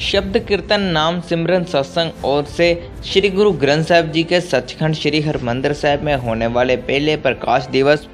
शब्द कीर्तन नाम सिमरन सत्संग और से श्री गुरु ग्रंथ साहिब जी के सचखंड श्री हरमंदिर साहिब में होने वाले पहले प्रकाश दिवस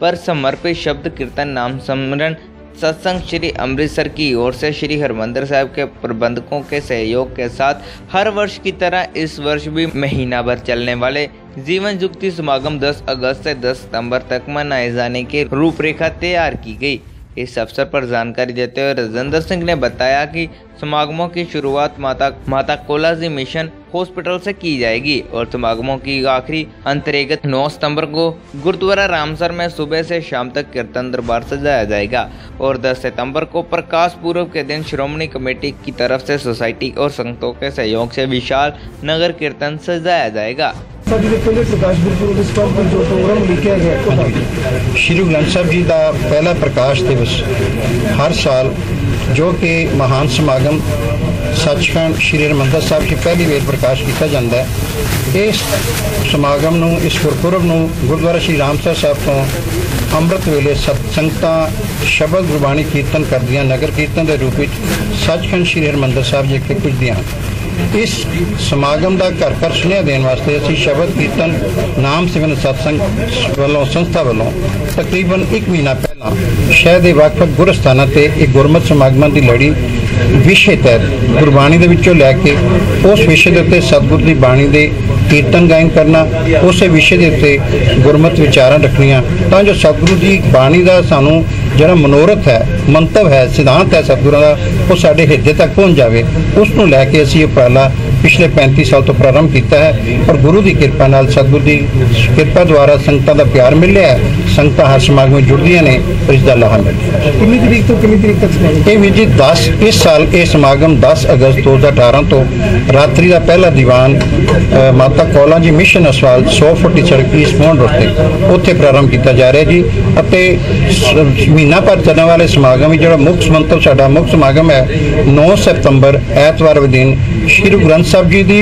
पर समर्पित शब्द कीर्तन नाम सिमरन सत्संग श्री अमृतसर की ओर से श्री हरमंदिर साहिब के प्रबंधकों के सहयोग के साथ हर वर्ष की तरह इस वर्ष भी महीना भर चलने वाले जीवन जुक्ति समागम 10 अगस्त से 10 सितंबर तक मनाए जाने की रूपरेखा तैयार की गई। इस अवसर पर जानकारी देते हुए राजेंद्र सिंह ने बताया कि समागमों की शुरुआत माता माता कोलाजी मिशन हॉस्पिटल से की जाएगी और समागमों की आखिरी अंतर्गत 9 सितंबर को गुरुद्वारा रामसर में सुबह से शाम तक कीर्तन दरबार सजाया जाएगा और 10 सितंबर को प्रकाश पूर्व के दिन श्रोमणी कमेटी की तरफ़ से सोसाइटी और संतों के सहयोग से विशाल नगर कीर्तन सजाया जाएगा। ਸਾਡੇ ਦੇ ਪਹਿਲੇ ਪ੍ਰਕਾਸ਼ ਗੁਰਪੁਰਬ ਇਸ ਵਾਰ ਜੋ ਪ੍ਰੋਗਰਾਮ ਲਿਖਿਆ ਗਿਆ ਸ਼੍ਰੀ ਗੁਰੂ ਗ੍ਰੰਥ ਸਾਹਿਬ ਜੀ ਦਾ ਪਹਿਲਾ ਪ੍ਰਕਾਸ਼ ਦਿਵਸ ਹਰ ਸਾਲ, ਜੋ ਕਿ ਮਹਾਨ ਸਮਾਗਮ ਸੱਚਖੰਡ ਸ਼੍ਰੀ ਹਰਿਮੰਦਰ ਸਾਹਿਬ 'ਚ ਪਹਿਲੀ ਵਾਰ ਪ੍ਰਕਾਸ਼ ਕੀਤਾ ਜਾਂਦਾ ਹੈ। ਇਸ ਸਮਾਗਮ ਨੂੰ, ਇਸ ਗੁਰਪੁਰਬ ਨੂੰ ਗੁਰਦੁਆਰਾ ਸ਼੍ਰੀ ਰਾਮਸਰ ਸਾਹਿਬ ਤੋਂ ਅੰਮ੍ਰਿਤ ਵੇਲੇ ਸਤ ਸੰਗਤਾਂ ਸ਼ਬਦ ਗੁਰਬਾਣੀ ਕੀਰਤਨ ਕਰਦੀਆਂ ਨਗਰ ਕੀਰਤਨ ਦੇ ਰੂਪ ਵਿੱਚ ਸੱਚਖੰਡ ਸ਼੍ਰੀ ਹਰਿਮੰਦਰ ਸਾਹਿਬ ਜੀ ਕੇ ਪੁੱਜਦੀਆਂ ਹਨ। ਇਸ ਸਮਾਗਮ ਦਾ ਘਰ ਘਰ ਸੁਨੇਹਾ ਦੇਣ ਵਾਸਤੇ ਅਸੀਂ ਸ਼ਬਦ ਕੀਰਤਨ ਨਾਮ ਸਿਮਰਨ ਸਤਸੰਗ ਵੱਲੋਂ, ਸੰਸਥਾ ਵੱਲੋਂ ਤਕਰੀਬਨ 1 ਮਹੀਨਾ ਪਹਿਲਾਂ ਸ਼ਹਿਰ ਦੇ ਵੱਖ-ਵੱਖ ਗੁਰਸਥਾਨਾਂ ਤੇ ਇੱਕ ਗੁਰਮਤ ਸਮਾਗਮਾਂ ਦੀ ਲੜੀ ਵਿਸ਼ੇ ਤਹਿਤ ਗੁਰਬਾਣੀ ਦੇ ਵਿੱਚੋਂ ਲੈ ਕੇ ਉਸ ਵਿਸ਼ੇ ਦੇ ਉੱਤੇ ਸਤਿਗੁਰ ਦੀ ਬਾਣੀ ਦੇ ਕੀਰਤਨ ਗਾਇਨ ਕਰਨਾ, ਉਸੇ ਵਿਸ਼ੇ ਦੇ ਉੱਤੇ ਗੁਰਮਤ ਵਿਚਾਰਾਂ ਰੱਖਣੀਆਂ, ਤਾਂ ਜੋ ਸਤਿਗੁਰੂ ਦੀ ਬਾਣੀ ਦਾ ਸਾਨੂੰ ਜਿਹੜਾ ਮਨੋਰਥ ਹੈ, ਮੰਤਵ ਹੈ, ਸਿਧਾਂਤ ਹੈ ਸਤਿਗੁਰਾਂ ਦਾ, ਉਹ ਸਾਡੇ ਹਿਰਦੇ ਤੱਕ ਪਹੁੰਚ ਜਾਵੇ। ਉਸ ਨੂੰ ਲੈ ਕੇ ਅਸੀਂ ਇਹ ਉਪਰਾਲਾ ਪਿਛਲੇ 35 ਸਾਲ ਤੋਂ ਪ੍ਰਾਰੰਭ ਕੀਤਾ ਹੈ। ਔਰ ਗੁਰੂ ਦੀ ਕਿਰਪਾ ਨਾਲ, ਸਤਿਗੁਰ ਦੀ ਕਿਰਪਾ ਦੁਆਰਾ ਸੰਗਤਾਂ ਦਾ ਪਿਆਰ ਮਿਲਿਆ ਹੈ। ਸੰਗਤਾਂ ਹਰ ਸਮਾਗਮ ਵਿੱਚ ਜੁੜਦੀਆਂ ਨੇ ਇਸ ਦਾ ਲਾਹਾ ਮਿਲਦਾ ਹੈ। ਕਿੰਨੀ ਤਰੀਕ ਤੋਂ ਕਿੰਨੀ ਤਰੀਕ ਤੱਕ ਸਮਾਗਮ? ਇਹ ਵੀ ਜੀ 10 ਇਸ ਸਾਲ ਇਹ ਸਮਾਗਮ 10 ਅਗਸਤ 2018 ਤੋਂ ਰਾਤਰੀ ਦਾ ਪਹਿਲਾ ਦੀਵਾਨ ਮਾਤਾ ਕੌਲਾਂ ਜੀ ਮਿਸ਼ਨ ਅਸਵਾਲ 100 ਫੁੱਟੀ ਸੜਕ ਈਸਟ ਮੋਹਨ ਰੋਡ ਤੇ ਉੱਥੇ ਪ੍ਰਾਰੰਭ ਕੀਤਾ ਜਾ ਰਿਹਾ ਜੀ ਅਤੇ ਮਹੀਨਾ ਭਰ ਚੱਲਣ ਵਾਲੇ ਸਮਾਗਮ ਵਿੱਚ ਜਿਹੜਾ ਮੁੱਖ ਮੰਤਵ ਸਾਡਾ ਮੁੱਖ ਸਮਾਗਮ ਹੈ 9 ਸਤੰਬਰ ਐਤਵਾਰ ਦੇ ਦਿਨ ਸ਼੍ਰੀ ਗੁਰੂ ਗ੍ਰੰਥ ਸਾਹਿਬ ਜੀ ਦੀ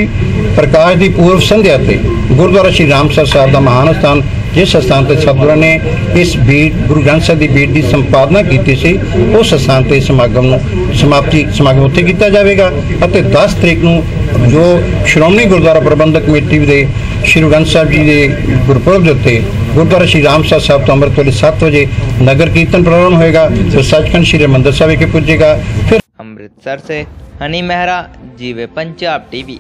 ਪ੍ਰਕਾਸ਼ ਦੀ ਪੂਰਵ ਸੰਧਿਆ ਤੇ ਗੁਰਦੁਆਰਾ ਸ਼੍ਰੀ ਰਾਮਸਰ ਸਾਹਿਬ ਦਾ ਮਹਾਨ ਸਥਾਨ, ਜਿਸ ਸਥਾਨ ਤੇ ਸਤਿਗੁਰਾਂ ਨੇ ਇਸ ਬੀੜ, ਗੁਰੂ ਗ੍ਰੰਥ ਸਾਹਿਬ ਦੀ ਬੀੜ ਦੀ ਸੰਪਾਦਨਾ ਕੀਤੀ ਸੀ, ਉਸ ਸਥਾਨ ਤੇ ਸਮਾਗਮ ਨੂੰ ਸਮਾਪਤੀ, ਸਮਾਗਮ ਉੱਥੇ ਕੀਤਾ ਜਾਵੇਗਾ ਅਤੇ 10 ਤਰੀਕ ਨੂੰ ਜੋ ਸ਼੍ਰੋਮਣੀ ਗੁਰਦੁਆਰਾ ਪ੍ਰਬੰਧਕ ਕਮੇਟੀ ਦੇ ਸ਼੍ਰੀ ਗ੍ਰੰਥ ਸਾਹਿਬ ਜੀ ਦੇ ਗੁਰਪੁਰਬ ਦੇ ਉੱਤੇ ਗੁਰਦੁਆਰਾ ਸ਼੍ਰੀ ਰਾਮਸਰ ਸਾਹਿਬ ਤੋਂ ਅੰਮ੍ਰਿਤ ਵੇਲੇ 7 ਵਜੇ ਨਗਰ ਕੀਰਤਨ ਪ੍ਰੋਗਰਾਮ ਹੋਏਗਾ ਫਿਰ ਸੱਚਖੰਡ ਸ਼੍ਰੀ ਮੰਦਰ ਸਾਹਿਬ ਵਿਖੇ ਪੁੱਜੇਗਾ, ਫਿਰ ਅੰਮ੍ਰਿਤਸਰ ਸੇ ਹਨੀ ਮਹਿਰਾ, ਜੀਵੇ ਪੰਜਾਬ ਟੀਵੀ।